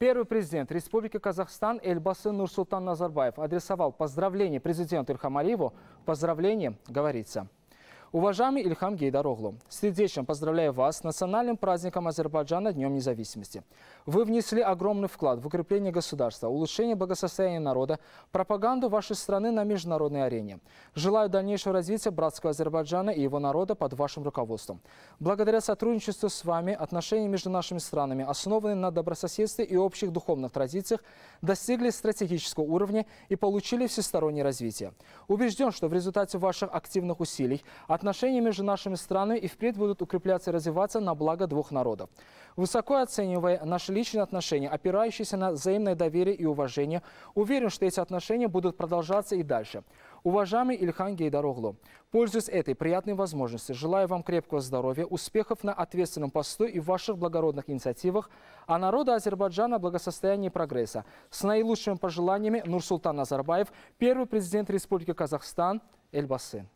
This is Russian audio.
Первый президент Республики Казахстан Эльбасы Нурсултан Назарбаев адресовал поздравления президенту Ильхам Алиеву. В говорится – Уважаемый Ильхам Гейдароглу, сердечно поздравляю вас с национальным праздником Азербайджана Днем независимости. Вы внесли огромный вклад в укрепление государства, улучшение благосостояния народа, пропаганду вашей страны на международной арене. Желаю дальнейшего развития братского Азербайджана и его народа под вашим руководством. Благодаря сотрудничеству с вами отношения между нашими странами, основанные на добрососедстве и общих духовных традициях, достигли стратегического уровня и получили всестороннее развитие. Убежден, что в результате ваших активных усилий Отношения между нашими странами и впредь будут укрепляться и развиваться на благо двух народов. Высоко оценивая наши личные отношения, опирающиеся на взаимное доверие и уважение, уверен, что эти отношения будут продолжаться и дальше. Уважаемый Ильхан Гейдароглу, пользуясь этой приятной возможностью, желаю вам крепкого здоровья, успехов на ответственном посту и в ваших благородных инициативах, а народу Азербайджана благосостояния и прогресса. С наилучшими пожеланиями Нурсултан Назарбаев, первый президент Республики Казахстан, Эльбасы.